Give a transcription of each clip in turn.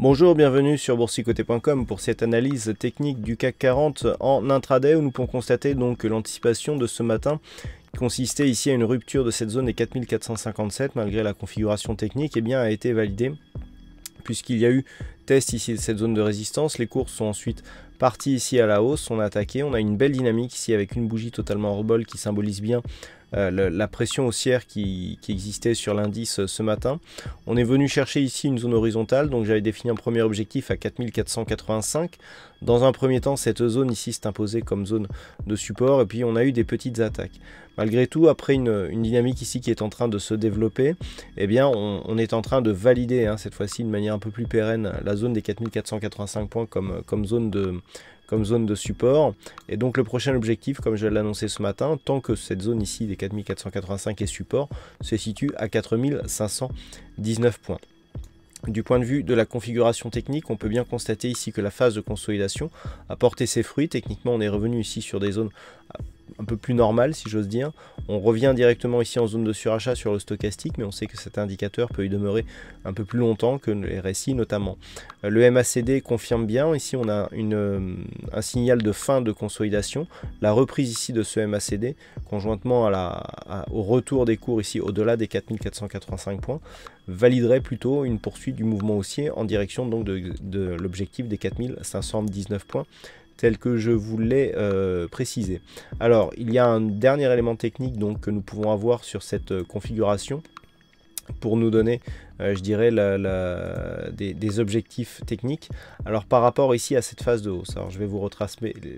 Bonjour, bienvenue sur boursicoté.com pour cette analyse technique du CAC 40 en intraday où nous pouvons constater donc que l'anticipation de ce matin consistait ici à une rupture de cette zone des 4457 malgré la configuration technique et eh bien, a été validée puisqu'il y a eu test ici de cette zone de résistance. Les cours sont ensuite partis ici à la hausse, on a attaqué, on a une belle dynamique ici avec une bougie totalement hors bol qui symbolise bien euh, la pression haussière qui, existait sur l'indice euh, ce matin. On est venu chercher ici une zone horizontale, donc j'avais défini un premier objectif à 4485. Dans un premier temps, cette zone ici s'est imposée comme zone de support, et puis on a eu des petites attaques. Malgré tout, après une, dynamique ici qui est en train de se développer, eh bien on, est en train de valider hein, cette fois-ci de manière un peu plus pérenne la zone des 4485 points comme, comme zone de comme zone de support. Et donc le prochain objectif, comme je l'ai annoncé ce matin, tant que cette zone ici des 4485 est support, se situe à 4519 points. Du point de vue de la configuration technique, on peut bien constater ici que la phase de consolidation a porté ses fruits. Techniquement, on est revenu ici sur des zones un peu plus normal si j'ose dire. On revient directement ici en zone de surachat sur le stochastique, mais on sait que cet indicateur peut y demeurer un peu plus longtemps que les RSI notamment. Euh, le MACD confirme bien, ici on a euh, un signal de fin de consolidation. La reprise ici de ce MACD, conjointement au retour des cours ici au-delà des 4485 points, validerait plutôt une poursuite du mouvement haussier en direction donc de, de l'objectif des 4519 points tel que je vous l'ai euh, précisé. Alors, il y a un dernier élément technique donc, que nous pouvons avoir sur cette euh, configuration pour nous donner, euh, je dirais, des, objectifs techniques. Alors par rapport ici à cette phase de hausse, alors je vais vous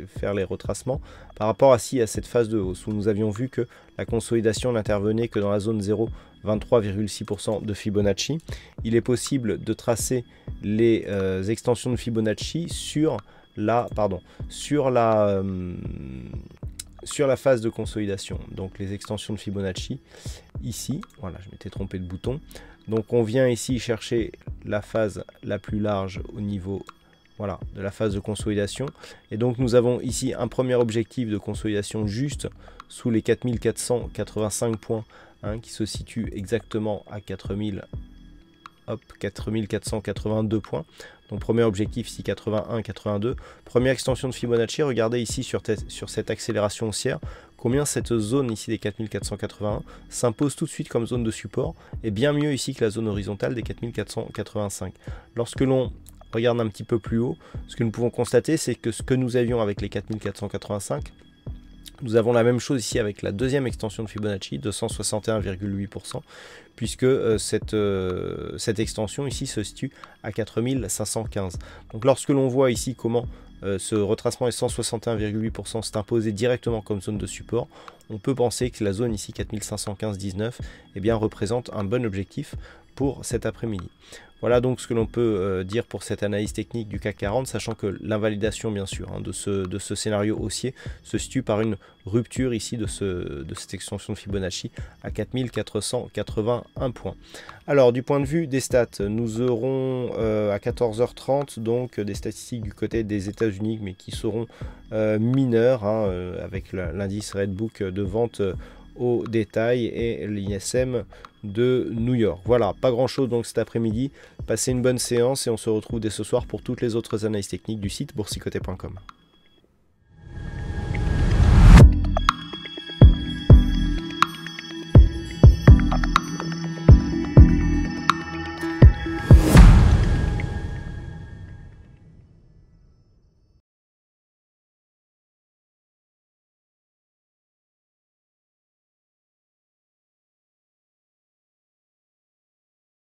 faire les retracements, par rapport ici à cette phase de hausse où nous avions vu que la consolidation n'intervenait que dans la zone 0, 23,6% de Fibonacci, il est possible de tracer les extensions de Fibonacci sur là, pardon, sur la, euh, sur la phase de consolidation. Donc les extensions de Fibonacci ici, voilà, je m'étais trompé de bouton. Donc on vient ici chercher la phase la plus large au niveau voilà, de la phase de consolidation. Et donc nous avons ici un premier objectif de consolidation juste sous les 4485 points hein, qui se situe exactement à 4000 hop, 4482 points. Donc premier objectif ici 81, 82. Première extension de Fibonacci, regardez ici sur, sur cette accélération haussière, combien cette zone ici des 4481 s'impose tout de suite comme zone de support, et bien mieux ici que la zone horizontale des 4485. Lorsque l'on regarde un petit peu plus haut, ce que nous pouvons constater, c'est que ce que nous avions avec les 4485, nous avons la même chose ici avec la deuxième extension de Fibonacci, 261,8%, puisque euh, cette, euh, cette extension ici se situe à 4515. Donc lorsque l'on voit ici comment euh, ce retracement est 161,8% s'est imposé directement comme zone de support, on peut penser que la zone ici 4515,19 eh bien, représente un bon objectif pour cet après-midi. Voilà donc ce que l'on peut euh, dire pour cette analyse technique du CAC 40, sachant que l'invalidation bien sûr hein, de, ce, de, ce, scénario haussier se situe par une rupture ici de, ce, de cette extension de Fibonacci à 4481 points. Alors du point de vue des stats, nous aurons euh, à 14h30 donc des statistiques du côté des États-Unis mais qui seront euh, mineures hein, avec l'indice Redbook de vente au détail et l'ISM de New York. Voilà, pas grand chose donc cet après-midi. Passez une bonne séance et on se retrouve dès ce soir pour toutes les autres analyses techniques du site boursicoté.com.